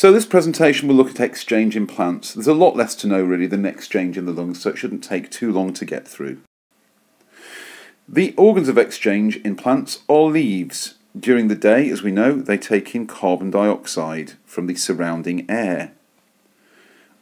So this presentation will look at exchange in plants. There's a lot less to know really than exchange in the lungs, so it shouldn't take too long to get through. The organs of exchange in plants are leaves. During the day, as we know, they take in carbon dioxide from the surrounding air.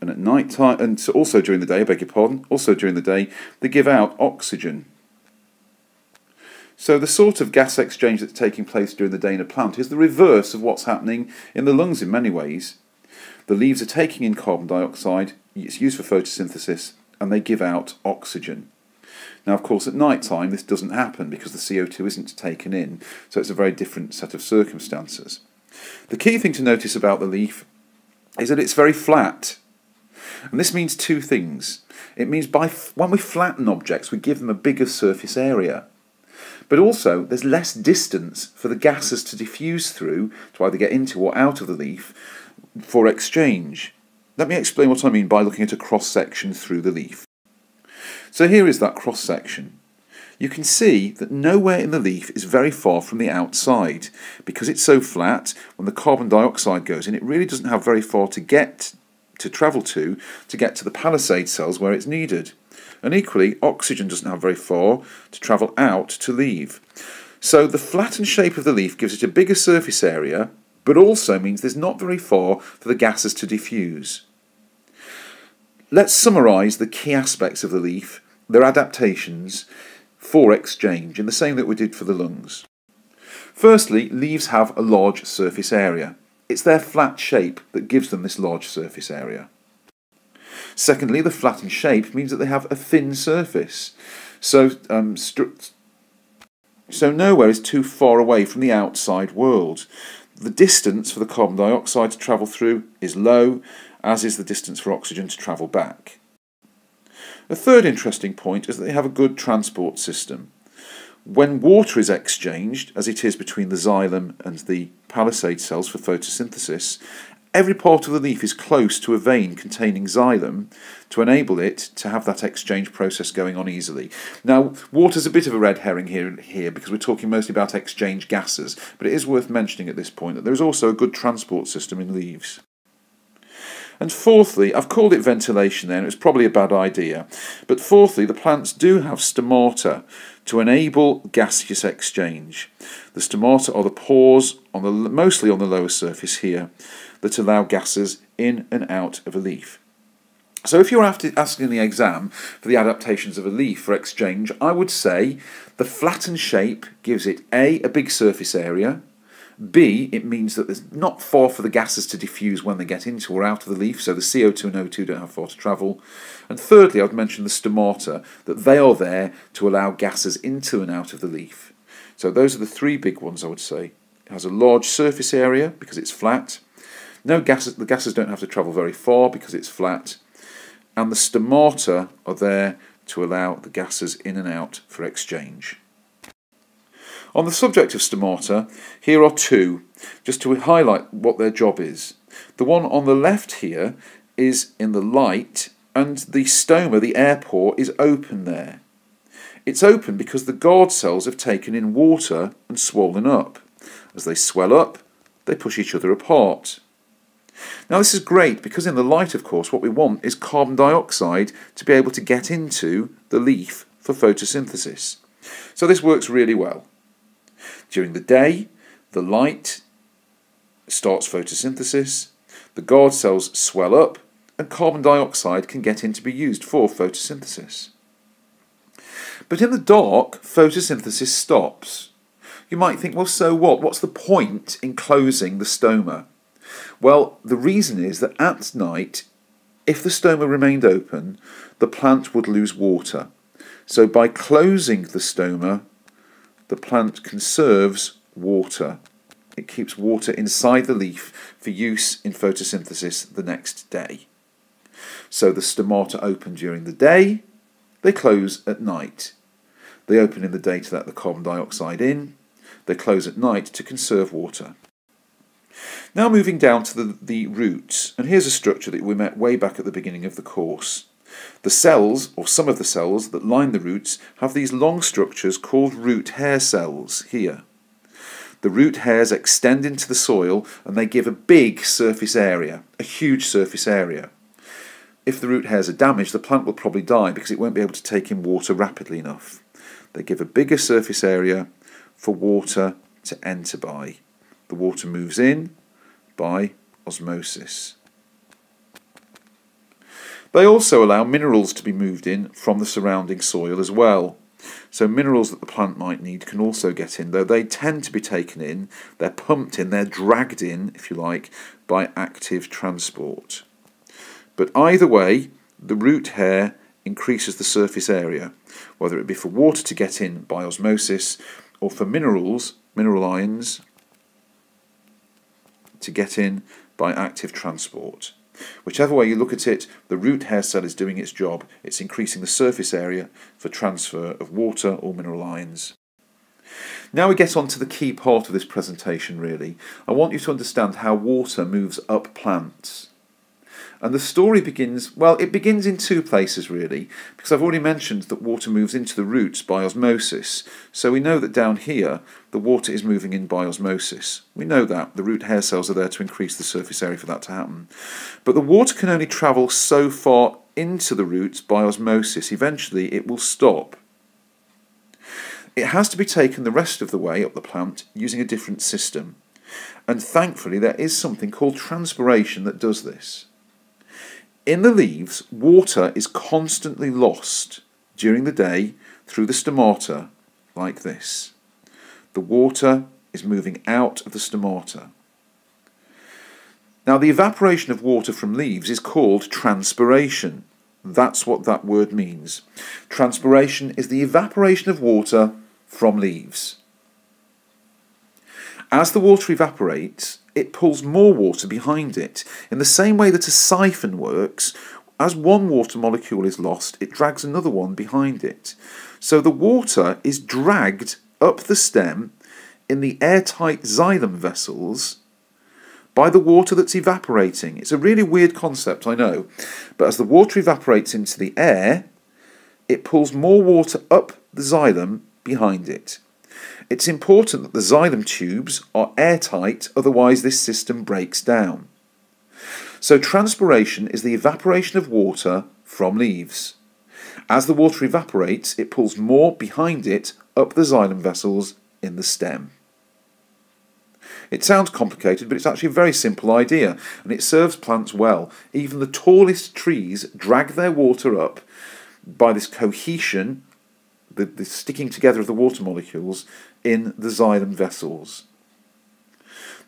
And at night time, and also during the day, I beg your pardon, also during the day, they give out oxygen. So the sort of gas exchange that's taking place during the day in a plant is the reverse of what's happening in the lungs in many ways. The leaves are taking in carbon dioxide, it's used for photosynthesis, and they give out oxygen. Now, of course, at night time this doesn't happen because the CO2 isn't taken in, so it's a very different set of circumstances. The key thing to notice about the leaf is that it's very flat. And this means two things. It means by when we flatten objects, we give them a bigger surface area. But also, there's less distance for the gases to diffuse through to either get into or out of the leaf for exchange. Let me explain what I mean by looking at a cross section through the leaf. So here is that cross section. You can see that nowhere in the leaf is very far from the outside. Because it's so flat, when the carbon dioxide goes in, it really doesn't have very far to get to travel to to get to the palisade cells where it's needed. And equally, oxygen doesn't have very far to travel out to leave. So the flattened shape of the leaf gives it a bigger surface area, but also means there's not very far for the gases to diffuse. Let's summarise the key aspects of the leaf their adaptations for exchange in the same that we did for the lungs. Firstly, leaves have a large surface area. It's their flat shape that gives them this large surface area. Secondly, the flattened shape means that they have a thin surface. So, um, so nowhere is too far away from the outside world. The distance for the carbon dioxide to travel through is low, as is the distance for oxygen to travel back. A third interesting point is that they have a good transport system. When water is exchanged, as it is between the xylem and the palisade cells for photosynthesis, every part of the leaf is close to a vein containing xylem to enable it to have that exchange process going on easily. Now, water's a bit of a red herring here, here because we're talking mostly about exchange gases, but it is worth mentioning at this point that there is also a good transport system in leaves. And fourthly, I've called it ventilation there, and it was probably a bad idea. But fourthly, the plants do have stomata to enable gaseous exchange. The stomata are the pores, on the, mostly on the lower surface here, that allow gases in and out of a leaf. So if you're asking the exam for the adaptations of a leaf for exchange, I would say the flattened shape gives it A, a big surface area, B, it means that there's not far for the gases to diffuse when they get into or out of the leaf, so the CO2 and O2 don't have far to travel. And thirdly, I'd mention the stomata, that they are there to allow gases into and out of the leaf. So those are the three big ones, I would say. It has a large surface area because it's flat. No gases, the gases don't have to travel very far because it's flat. And the stomata are there to allow the gases in and out for exchange. On the subject of stomata, here are two, just to highlight what their job is. The one on the left here is in the light, and the stoma, the air pore, is open there. It's open because the guard cells have taken in water and swollen up. As they swell up, they push each other apart. Now this is great because in the light, of course, what we want is carbon dioxide to be able to get into the leaf for photosynthesis. So this works really well. During the day, the light starts photosynthesis, the guard cells swell up, and carbon dioxide can get in to be used for photosynthesis. But in the dark, photosynthesis stops. You might think, well, so what? What's the point in closing the stoma? Well, the reason is that at night, if the stoma remained open, the plant would lose water. So by closing the stoma, the plant conserves water. It keeps water inside the leaf for use in photosynthesis the next day. So the stomata open during the day, they close at night. They open in the day to let the carbon dioxide in, they close at night to conserve water. Now moving down to the, the roots, and here's a structure that we met way back at the beginning of the course. The cells, or some of the cells, that line the roots have these long structures called root hair cells here. the root hairs extend into the soil and they give a big surface area, a huge surface area. If the root hairs are damaged, the plant will probably die because it won't be able to take in water rapidly enough. They give a bigger surface area for water to enter by. The water moves in by osmosis. They also allow minerals to be moved in from the surrounding soil as well. So minerals that the plant might need can also get in, though they tend to be taken in, they're pumped in, they're dragged in, if you like, by active transport. But either way, the root hair increases the surface area, whether it be for water to get in by osmosis or for minerals, mineral ions, to get in by active transport. Whichever way you look at it, the root hair cell is doing its job. It's increasing the surface area for transfer of water or mineral ions. Now we get on to the key part of this presentation really. I want you to understand how water moves up plants. And the story begins, well, it begins in two places really, because I've already mentioned that water moves into the roots by osmosis. So we know that down here, the water is moving in by osmosis. We know that. The root hair cells are there to increase the surface area for that to happen. But the water can only travel so far into the roots by osmosis. Eventually, it will stop. It has to be taken the rest of the way up the plant using a different system. And thankfully, there is something called transpiration that does this. In the leaves, water is constantly lost during the day through the stomata, like this. The water is moving out of the stomata. Now, the evaporation of water from leaves is called transpiration. That's what that word means. Transpiration is the evaporation of water from leaves. As the water evaporates, it pulls more water behind it. In the same way that a siphon works, as one water molecule is lost, it drags another one behind it. So the water is dragged up the stem in the airtight xylem vessels by the water that's evaporating. It's a really weird concept, I know, but as the water evaporates into the air, it pulls more water up the xylem behind it. It's important that the xylem tubes are airtight, otherwise this system breaks down. So transpiration is the evaporation of water from leaves. As the water evaporates, it pulls more behind it up the xylem vessels in the stem. It sounds complicated, but it's actually a very simple idea, and it serves plants well. Even the tallest trees drag their water up by this cohesion the, the sticking together of the water molecules in the xylem vessels.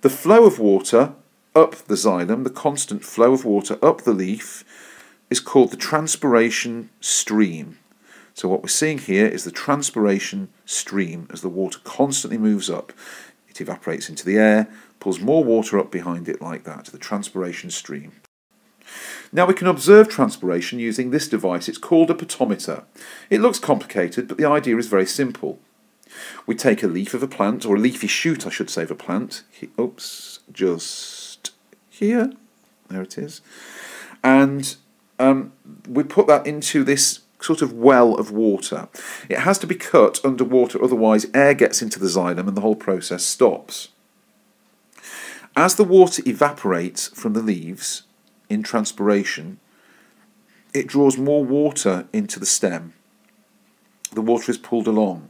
The flow of water up the xylem, the constant flow of water up the leaf, is called the transpiration stream. So what we're seeing here is the transpiration stream as the water constantly moves up. It evaporates into the air, pulls more water up behind it like that, the transpiration stream. Now we can observe transpiration using this device. It's called a potometer. It looks complicated, but the idea is very simple. We take a leaf of a plant, or a leafy shoot, I should say, of a plant. Oops, just here. There it is. And um, we put that into this sort of well of water. It has to be cut underwater, otherwise air gets into the xylem and the whole process stops. As the water evaporates from the leaves, in transpiration, it draws more water into the stem. The water is pulled along.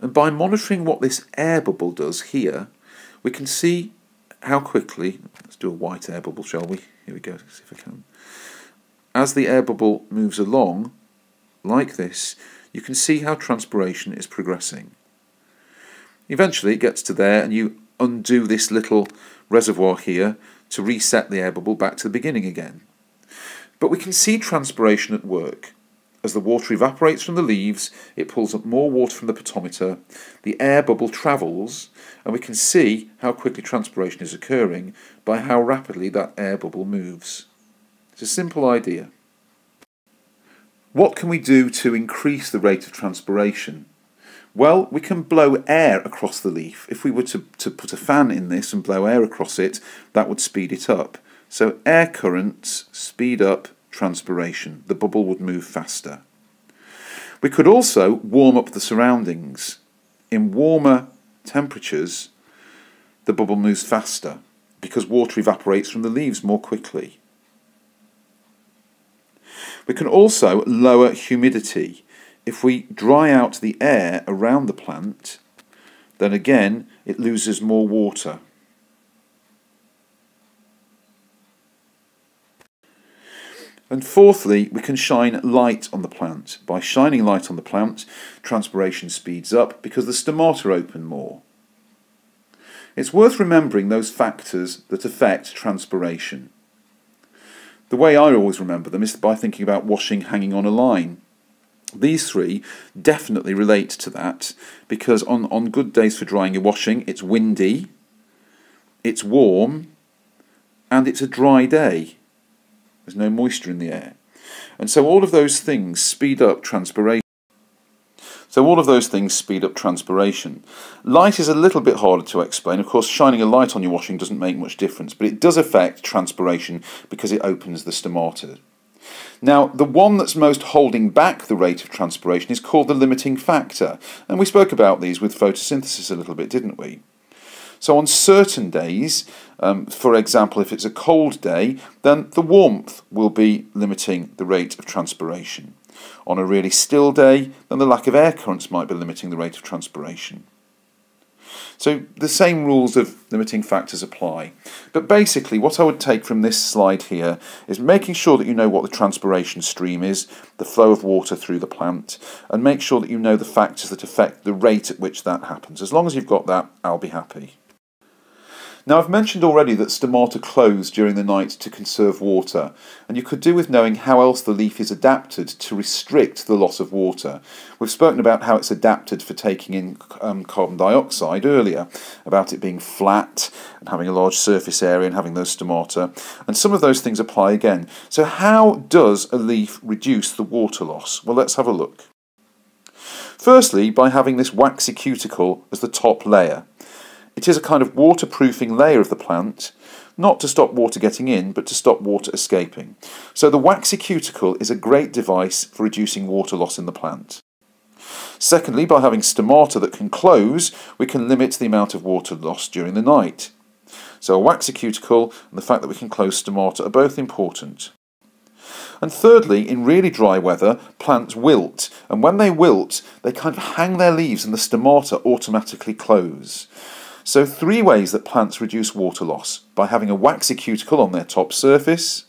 And by monitoring what this air bubble does here, we can see how quickly, let's do a white air bubble, shall we? Here we go, see if I can. As the air bubble moves along, like this, you can see how transpiration is progressing. Eventually it gets to there and you undo this little reservoir here to reset the air bubble back to the beginning again. But we can see transpiration at work. As the water evaporates from the leaves, it pulls up more water from the potometer, the air bubble travels, and we can see how quickly transpiration is occurring by how rapidly that air bubble moves. It's a simple idea. What can we do to increase the rate of transpiration? Well, we can blow air across the leaf. If we were to, to put a fan in this and blow air across it, that would speed it up. So air currents speed up transpiration. The bubble would move faster. We could also warm up the surroundings. In warmer temperatures, the bubble moves faster because water evaporates from the leaves more quickly. We can also lower humidity. If we dry out the air around the plant, then again it loses more water. And fourthly, we can shine light on the plant. By shining light on the plant, transpiration speeds up because the stomata open more. It's worth remembering those factors that affect transpiration. The way I always remember them is by thinking about washing hanging on a line. These three definitely relate to that because on, on good days for drying your washing, it's windy, it's warm, and it's a dry day. There's no moisture in the air. And so all of those things speed up transpiration. So all of those things speed up transpiration. Light is a little bit harder to explain. Of course, shining a light on your washing doesn't make much difference, but it does affect transpiration because it opens the stomata. Now, the one that's most holding back the rate of transpiration is called the limiting factor. And we spoke about these with photosynthesis a little bit, didn't we? So on certain days, um, for example, if it's a cold day, then the warmth will be limiting the rate of transpiration. On a really still day, then the lack of air currents might be limiting the rate of transpiration. So the same rules of limiting factors apply. But basically, what I would take from this slide here is making sure that you know what the transpiration stream is, the flow of water through the plant, and make sure that you know the factors that affect the rate at which that happens. As long as you've got that, I'll be happy. Now I've mentioned already that stomata close during the night to conserve water, and you could do with knowing how else the leaf is adapted to restrict the loss of water. We've spoken about how it's adapted for taking in um, carbon dioxide earlier, about it being flat and having a large surface area and having those stomata, and some of those things apply again. So how does a leaf reduce the water loss? Well, let's have a look. Firstly, by having this waxy cuticle as the top layer. It is a kind of waterproofing layer of the plant, not to stop water getting in, but to stop water escaping. So the waxy cuticle is a great device for reducing water loss in the plant. Secondly, by having stomata that can close, we can limit the amount of water loss during the night. So a waxy cuticle and the fact that we can close stomata are both important. And thirdly, in really dry weather, plants wilt, and when they wilt, they kind of hang their leaves and the stomata automatically close. So three ways that plants reduce water loss. By having a waxy cuticle on their top surface,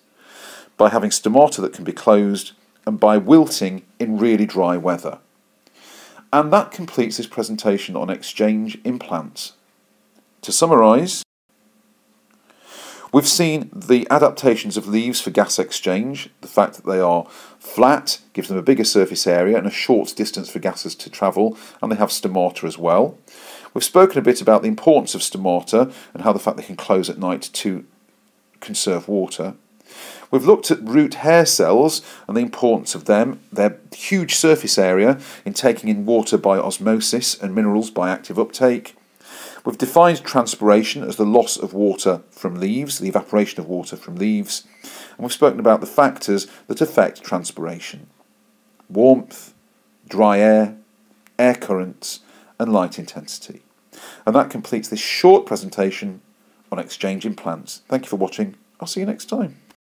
by having stomata that can be closed, and by wilting in really dry weather. And that completes this presentation on exchange in plants. To summarise, We've seen the adaptations of leaves for gas exchange, the fact that they are flat gives them a bigger surface area and a short distance for gases to travel, and they have stomata as well. We've spoken a bit about the importance of stomata and how the fact they can close at night to conserve water. We've looked at root hair cells and the importance of them, their huge surface area in taking in water by osmosis and minerals by active uptake. We've defined transpiration as the loss of water from leaves, the evaporation of water from leaves, and we've spoken about the factors that affect transpiration warmth, dry air, air currents, and light intensity. And that completes this short presentation on exchanging plants. Thank you for watching. I'll see you next time.